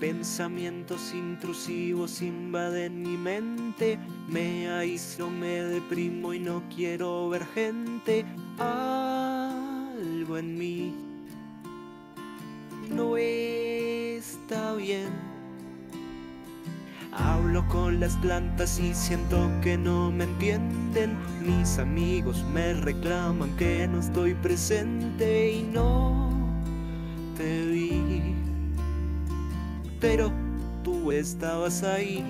Pensamientos intrusivos invaden mi mente, me aíslo, me deprimo y no quiero ver gente. Algo en mí no está bien. Hablo con las plantas y siento que no me entienden. Mis amigos me reclaman que no estoy presente y no pero tú estabas ahí.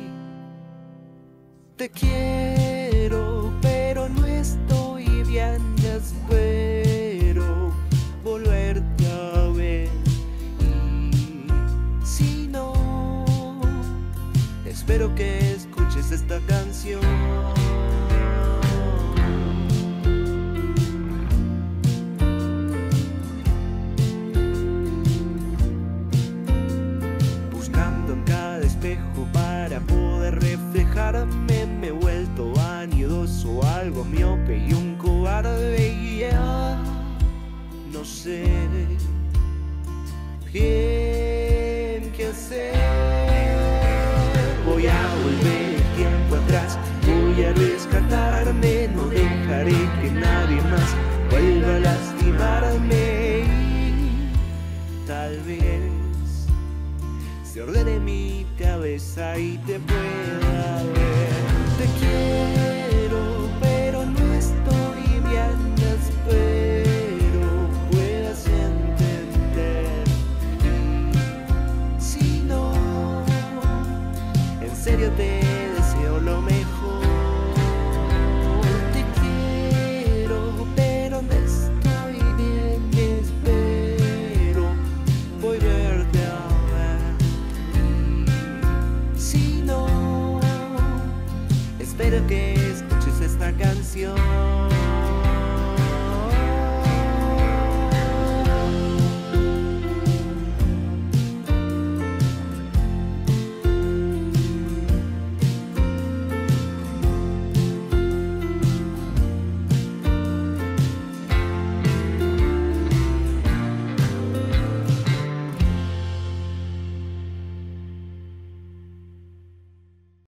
Te quiero, pero no estoy bien, espero volverte a ver. Y si no, espero que escuches esta canción. Para poder reflejarme. Me he vuelto vanidoso, algo miope y un cobarde y no sé qué hacer. Voy a volver el tiempo atrás voy a rescatarme no dejaré que nadie más vuelva a lastimarme. Y tal vez se ordene mi cabeza y te pueda ver. Te quiero, pero no estoy bien, espero puedas entender. si no, en serio te deseo lo mejor. Que escuches esta canción.